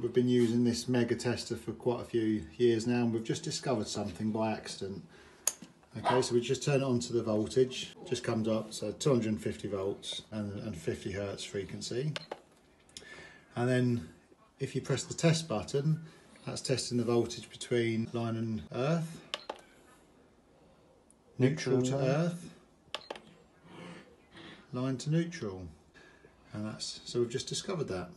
We've been using this Megger tester for quite a few years now and we've just discovered something by accident. Okay, so we just turn it on to the voltage, just comes up, so 250 volts and, and 50 hertz frequency. And then if you press the test button, that's testing the voltage between line and earth, neutral, Neutral to earth, line to neutral. And that's, so we've just discovered that.